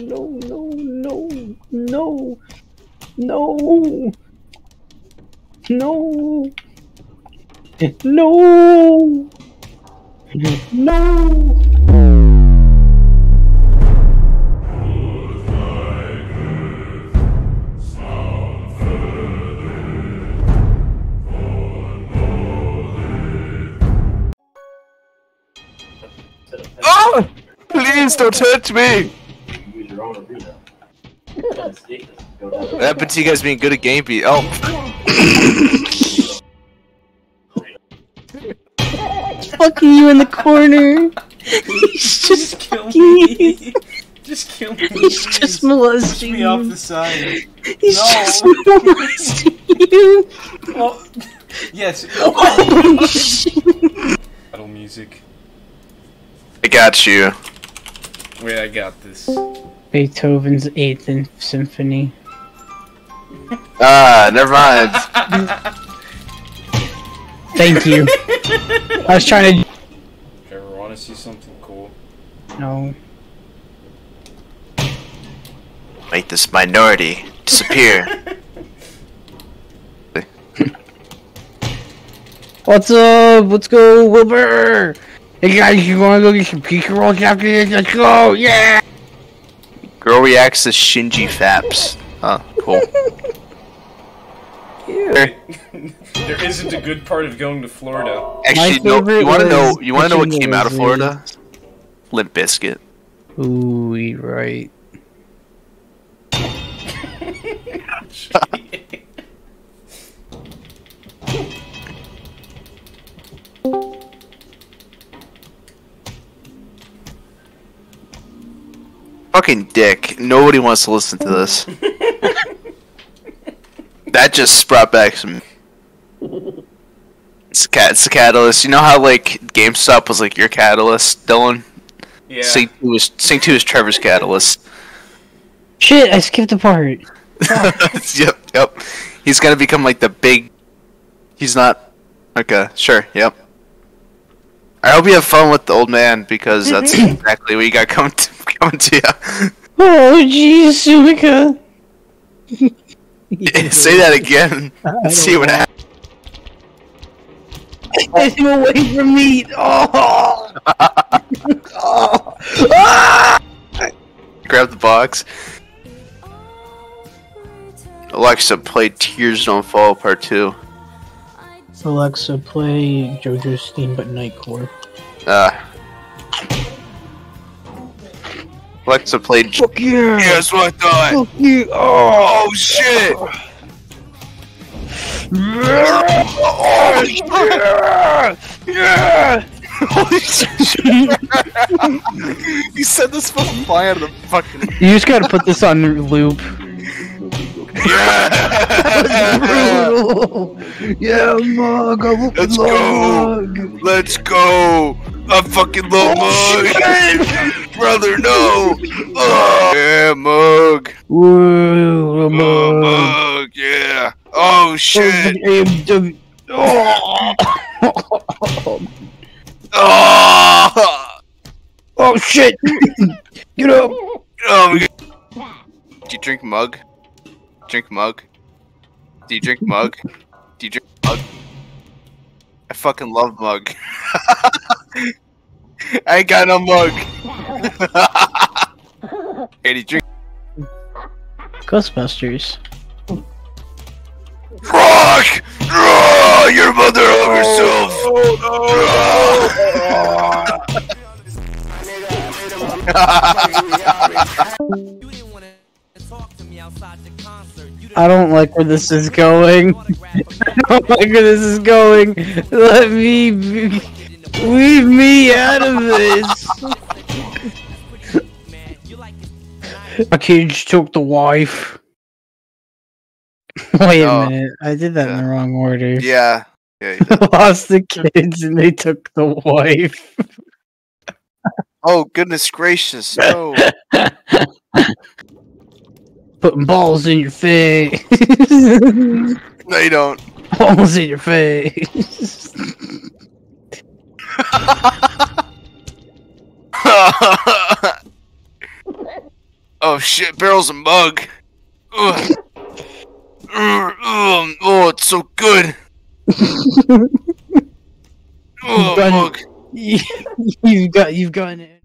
no, no, no, no, no, no, no, no. Oh! Please don't touch me! What happened to you guys being good at game beat? Oh, Fucking you in the corner. He's just kill me. Just kill me. He's just Push molesting me off the side. He's No. just molesting you. Oh, yes. Oh, oh, oh shit. Battle music. I got you. Wait, I got this. Beethoven's Eighth Symphony. Ah, never mind. Thank you. I was trying to. Ever want to see something cool? No. Make this minority disappear. What's up? Let's go, Wilbur. Hey guys, you wanna go get some pizza rolls after this? Let's go. Yeah. Girl reacts to Shinji Faps. Oh, cool. there isn't a good part of going to Florida. Actually, no. You want to know? You want to know what came out of Wizard. Florida? Limp Bizkit. Ooh, you're right. Fucking dick. Nobody wants to listen to this. that just brought back some. It's, a cat, it's a catalyst. You know how like GameStop was like your catalyst, Dylan. Yeah. Sync two is Sync two is Trevor's catalyst. Shit, I skipped a part. yep, yep. He's gonna become like the big. He's not. Okay, sure. Yep. I hope you have fun with the old man because that's mm-hmm. exactly what you got coming to, coming to you. Oh, jeez, Sumika. Say that again. and see what happens. Get him away from me. Oh. oh. Ah! Grab the box. Alexa, play Tears Don't Fall Part Two. Alexa, play JoJo's Steamboat Nightcore. Uh. Alexa, play. Fuck yeah! Yes, what I thought. Fuck you! Oh! Oh shit! Oh, yeah! Yeah! Holy shit! you said this fucking fly out of the fucking. You just gotta put this on loop. Yeah! Brutal. Yeah, mug. I look Let's love go. mug. Let's go! I fucking love oh, Mug! Brother, no! Oh, yeah, Mug! Woo, Oh, mug. Mug, yeah! Oh, shit! Oh. Oh! oh shit! Get up! Oh. Do you drink Mug? Drink Mug? Do you drink Mug? Do you drink Mug? I fucking love Mug. I ain't got no Mug. hey, do you drink Ghostbusters. Rock? Oh, your mother of yourself. I don't like where this is going. I don't like where this is going. Let me be- leave me out of this. A kid took the wife. Wait a Oh. minute, I did that in the wrong order. yeah. Yeah. you did. Lost the kids and they took the wife. Oh goodness gracious! No. Putting balls in your face. No, you don't. balls in your face. Oh shit, barrel's a mug. Ugh. Ugh, ugh, oh, it's so good. oh, Done. mug. you've got you've gotten it.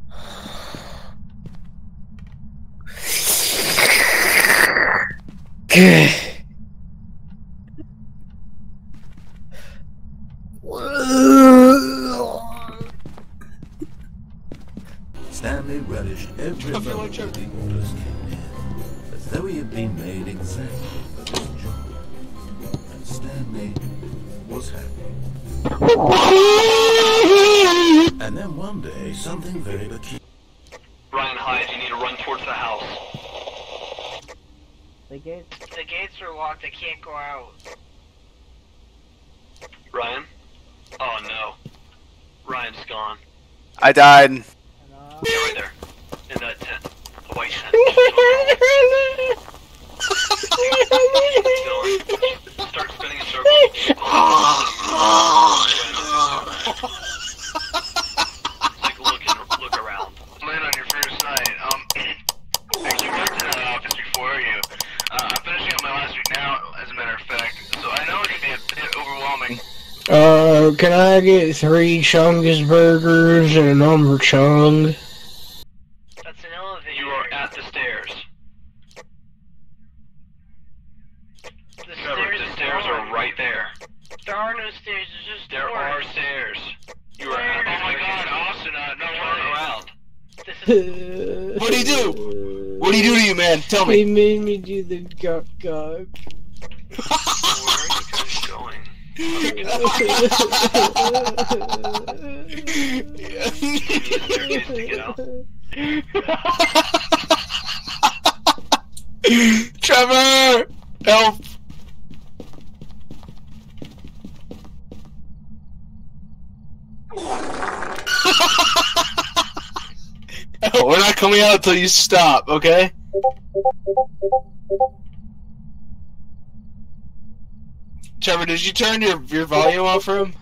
Stanley relished every moment of the orders came in, as though he had been made exactly for this job. And Stanley was happy. And then one day, something very peculiar. Ryan Hyde, you need to run towards the house. The gates. The gates are locked. I can't go out. Ryan? Oh no. Ryan's gone. I died. Yeah, right there. In that tent. The white tent. Start spinning in circles. like look and look around. Lynn, on your first night, um, you worked in that office before you. Uh, I'm finishing up my last week now, as a matter of fact, so I know it can be a bit overwhelming. Uh, can I get three Chungus burgers and a number chung? That's an elevator. You are at the stairs. the Trevor, stairs. the stairs are right there. There are no stairs. There's just There doors. are stairs. You are at Oh my God, stairs. Austin, uh, no Turn around. This is. What'd he do? What'd he do to you, man? Tell me. He made me do the guk guk. Where are you guys going? staircase to get out. Trevor! Help! We're not coming out until you stop, okay? Trevor, did you turn your, your volume off for him?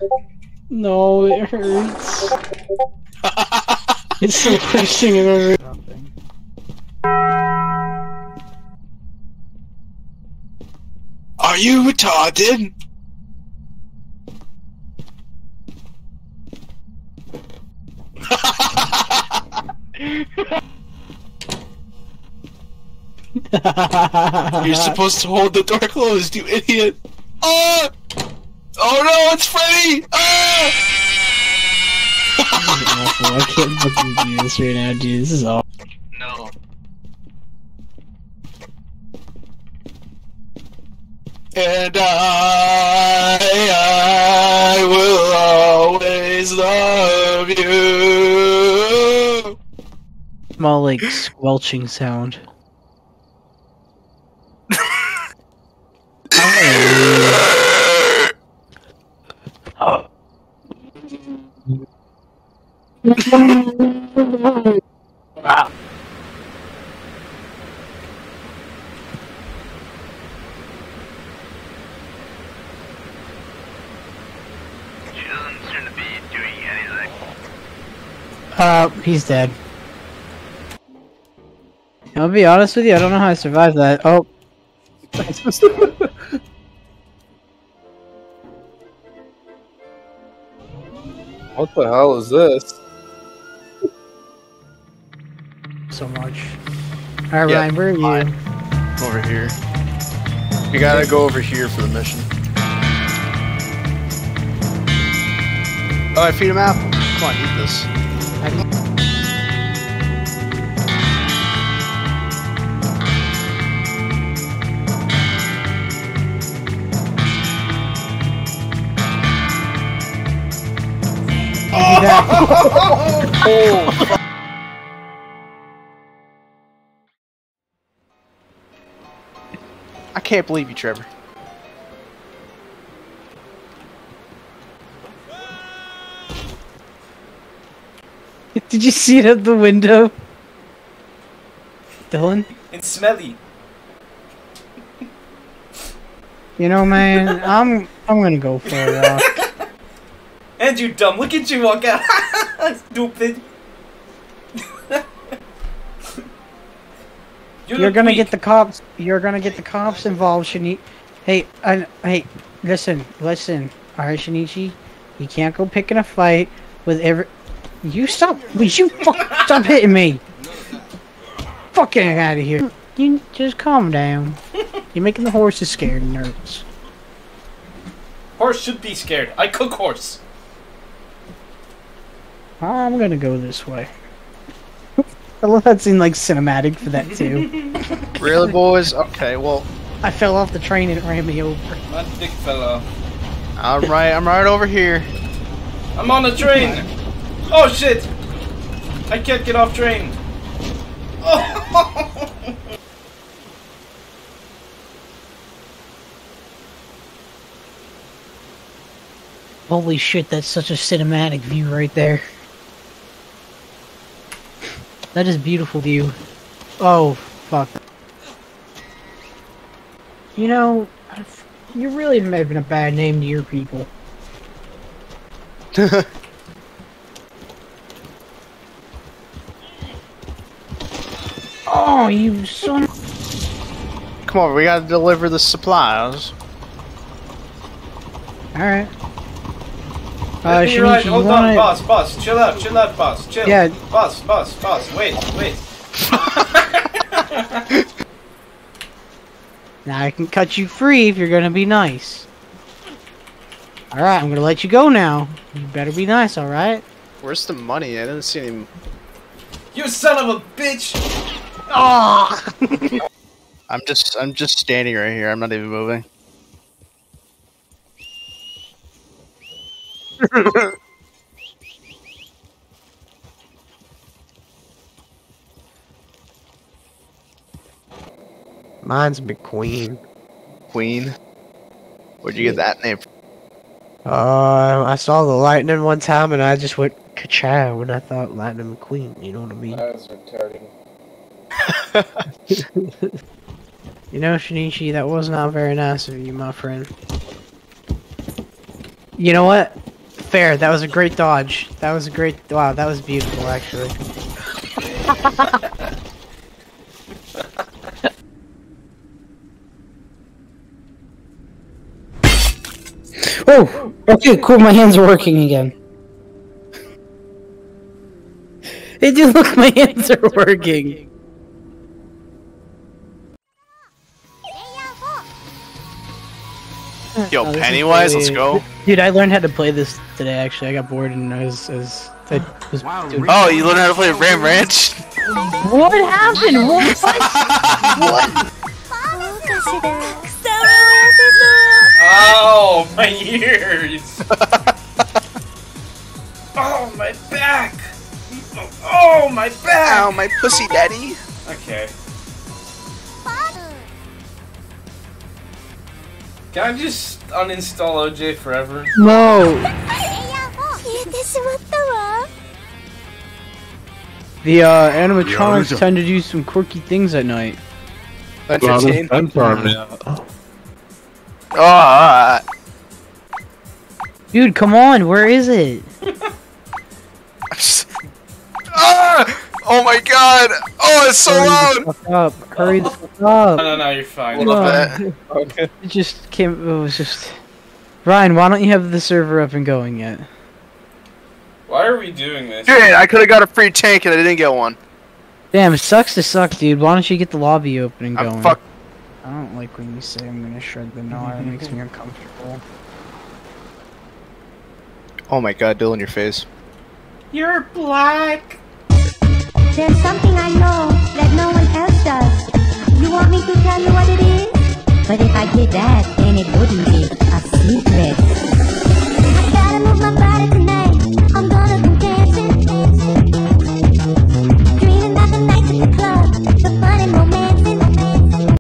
No, it hurts. It's the worst thing I've ever. Are you retarded? You're supposed to hold the door closed, you idiot! Oh! Oh no, it's Freddy! Ah! I can't fucking do this right now, dude. This is awful. No. And I, I will always love you. Small like squelching sound. Anything. Uh, he's dead. I'll be honest with you, I don't know how I survived that. Oh. What the hell is this? So much. Alright, Yeah, Ryan, where are you? Over here. You gotta go over here for the mission. Oh, I feed him apple. Come on, eat this. Oh, I can't believe you, Trevor. Did you see it at the window? Dylan? It's smelly. You know, man, I'm I'm gonna go for a walk. And you dumb. Look at you walk out. Stupid. You You're gonna weak. get the cops. You're gonna get the cops involved, Shani. Hey, I, hey, listen, listen. All right, Shinichi, you can't go picking a fight with every. You stop! Would you fuck, stop hitting me? Fucking out of here! You just calm down. You're making the horses scared and nervous. Horse should be scared. I cook horse. I'm gonna go this way. I love that scene like cinematic for that too. Really, boys? Okay, well, I fell off the train and it ran me over. My dick fell off. all right, I'm right over here. I'm on the train. Oh shit! I can't get off train. Oh. Holy shit, that's such a cinematic view right there. That is beautiful view. Oh, fuck. You know, you're really making a bad name to your people. oh, you son Come on, we gotta deliver the supplies. Alright. Uh, Let me ride. Shinichi, you Hold wanna... on, boss, boss. Chill out, chill out, boss. Chill. Yeah. Boss, boss, boss. Wait, wait. Now I can cut you free if you're gonna be nice. Alright, I'm gonna let you go now. You better be nice, alright? Where's the money? I didn't see any. You son of a bitch! Oh! I'm just, I'm just standing right here. I'm not even moving. Mine's McQueen. Queen. Where'd you get that name? from? Uh, I saw the lightning one time and I just went ka-chow and I thought Lightning McQueen, you know what I mean? That's retarded. You know, Shinichi, that was not very nice of you, my friend. You know what? Fair, that was a great dodge. That was a great. Wow, that was beautiful, actually. oh! Okay, cool, my hands are working again. Hey, dude, look, my hands are working. Yo, this is Pennywise, let's go. Dude, I learned how to play this today. Actually, I got bored and I was, I was, I was doing- Oh, you learned how to play Ram Ranch? What happened? What? Ow, oh, my ears! oh, my back! Oh, my back! Ow, my pussy daddy. Okay. Can I just uninstall OJ forever? No. The uh, animatronics tend to do some quirky things at night. Entertain. now. Oh, Dude, come on, where is it? ah! oh my god! Oh, it's so Hurry loud! the fuck up! Hurry the fuck No, no, no, you're fine. Hold up, Uh. Okay. It just came. It was just. Ryan, why don't you have the server up and going yet? Why are we doing this? Dude, I could have got a free tank and I didn't get one. Damn, it sucks to suck, dude. Why don't you get the lobby open and I'm going? fuck. I don't like when you say I'm gonna shred the gnar. It makes me uncomfortable. Oh my god, Dylan, your face. You're black! There's something I know that no one else does. Want me to tell you what it is? But if I did that, then it wouldn't be a secret.